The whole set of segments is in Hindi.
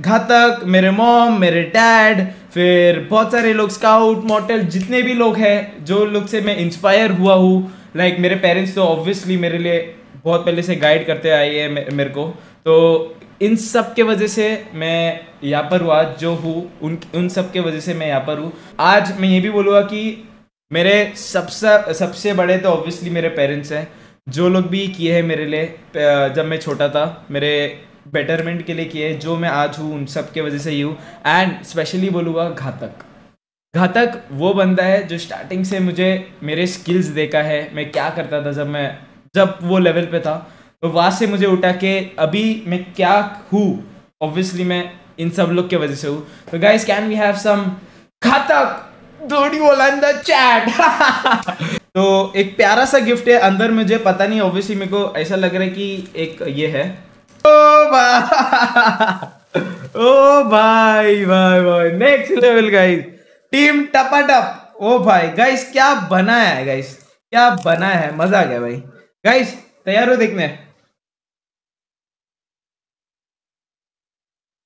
घातक, मेरे मॉम मेरे डैड फिर बहुत सारे लोग स्काउट मॉटल जितने भी लोग हैं, जो लोग से मैं इंस्पायर हुआ हूँ। लाइक मेरे पेरेंट्स तो ऑब्वियसली मेरे लिए बहुत पहले से गाइड करते आए हैं मेरे को। तो इन सब के वजह से मैं यहाँ पर हूँ आज जो हूँ, उन उन सब के वजह से मैं यहाँ पर हूँ। आज मैं ये भी बोलूँगा कि मेरे सबसे सबसे बड़े तो ऑब्वियसली मेरे पेरेंट्स हैं। जो लोग भी किए हैं मेरे लिए जब मैं छोटा था, मेरे बेटरमेंट के लिए किए जो मैं आज हूँ, उन सब के वजह से ही हूँ। एंड स्पेशली बोलूँगा घातक। घातक वो बंदा है जो स्टार्टिंग से मुझे मेरे स्किल्स देखा है, मैं क्या करता था जब मैं, जब वो लेवल पे था। तो वहाँ से मुझे उठा के अभी मैं क्या हूँ ऑब्वियसली मैं इन सब लोग के वजह से हूँ। तो guys can we have some घातक? थोड़ी बोला इन द चैट तो एक प्यारा सा गिफ्ट है, अंदर मुझे पता नहीं ऑब्वियसली मेरे को ऐसा लग रहा है कि एक ये है। ओ भाई भाई भाई नेक्स्ट लेवल गाइस टीम टपाटप। ओ भाई गाइस क्या बनाया है गाइस क्या बनाया है? मज़ा आ गया, भाई। गाइस तैयार हो देखने?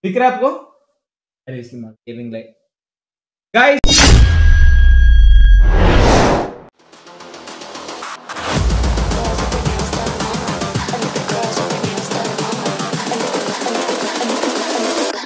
दिख रहा है आपको? अरे, इसकी माँ gaming light guys